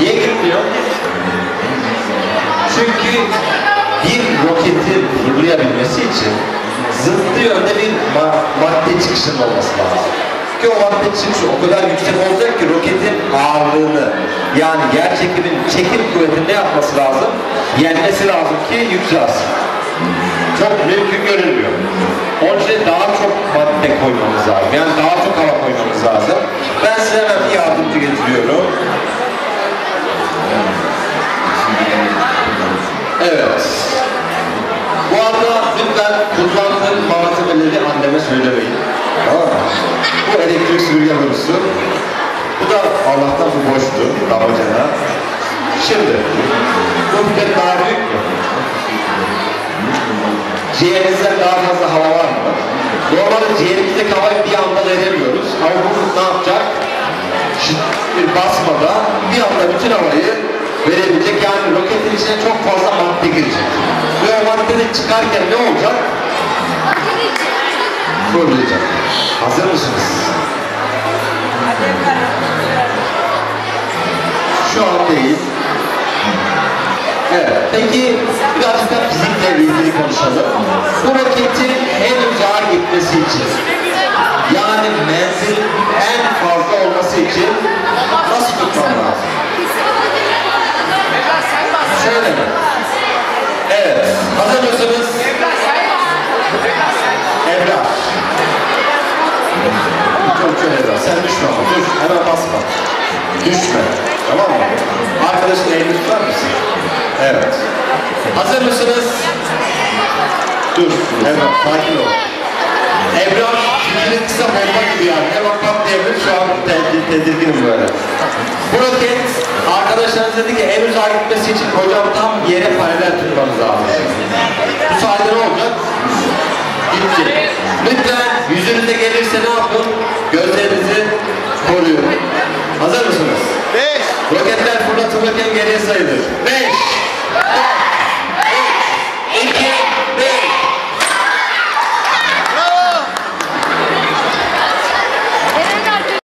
Niye gitmiyor? Çünkü bir roketin fırlayabilmesi için zıttı yönde bir ma- madde çıkışının olması lazım. Ki o madde çıkışı o kadar yüksek olacak ki roketin ağırlığını yani yer çekimin çekim kuvvetini ne yapması lazım? Yenmesi lazım ki yükselsin. Çok mümkün görünmüyor. Onun için daha çok madde koymamız lazım. Yani daha çok hava koymamız lazım. Ben size hemen bir yardımcı getiriyorum. Evet. Bu arada lütfen kullandığım malzemeleri anneme söylemeyin. Bu elektrik süpürge borusu. Bu da Allah'tan bu boştu. Damacana. Şimdi. Bu bir daha büyük mü? Ciğerinizden daha fazla hava var mı? Normalde ciğerimizdeki havayı bir anda veremiyoruz. Ama bu ne yapacak? Şimdi bir basmada bir anda bütün havayı verebilecek. Roketin içine çok fazla madde girecek. Ve o madde de çıkarken ne olacak? Fırlayacak. Hazır mısınız? Şu an değil. Evet. Peki birazcık da fizikle ilgili konuşalım. Bu roketin en uzağa gitmesi için yani menzil en fazla olması için Sen düşme ama. Dur. Hemen basma. Düşme. Tamam mı? Arkadaşın elini tutar mısın? Evet. Hazır mısınız? Dur. Evra. Sakin ol. Ebrar fikri kısa bomba gibi yani. Hemen patlayabilir. Şu an tedirgin, tedirginim böyle. Bu roket arkadaşlarınız dedi ki en uzağa gitmesi için hocam tam yere paralel tutmanız lazım. Bu sayede ne olacak? Gitti.